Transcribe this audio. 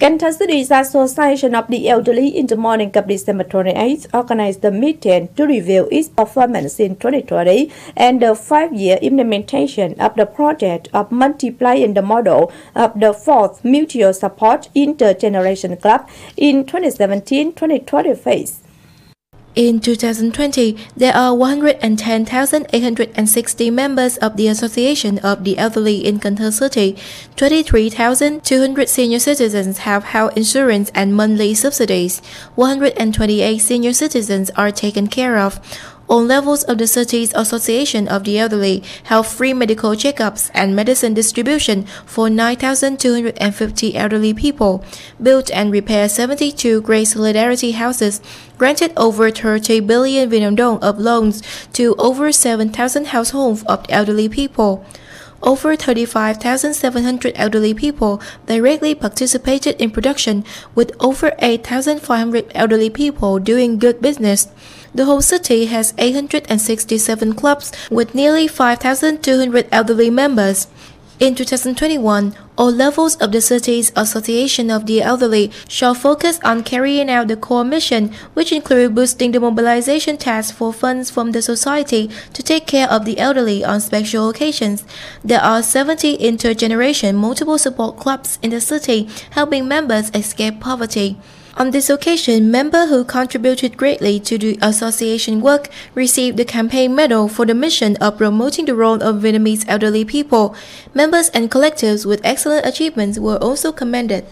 City's Association of the Elderly in the morning of December 28 organized the meeting to review its performance in 2020 and the five-year implementation of the project of multiplying the model of the fourth mutual support intergeneration club in 2017-2020 phase. In 2020, there are 110,860 members of the Association of the Elderly in Cần City. 23,200 senior citizens have health insurance and monthly subsidies. 128 senior citizens are taken care of all levels of the city's Association of the Elderly have free medical checkups and medicine distribution for 9,250 elderly people, built and repaired 72 Great Solidarity houses, granted over 30 billion Vietnam dong of loans to over 7,000 households of elderly people. Over 35,700 elderly people directly participated in production, with over 8,500 elderly people doing good business. The whole city has 867 clubs with nearly 5,200 elderly members. In 2021, all levels of the city's Association of the Elderly shall focus on carrying out the core mission, which include boosting the mobilization task for funds from the society to take care of the elderly on special occasions. There are 70 intergeneration multiple support clubs in the city, helping members escape poverty. On this occasion, members who contributed greatly to the association work received the campaign medal for the mission of promoting the role of Vietnamese elderly people. Members and collectives with excellent achievements were also commended.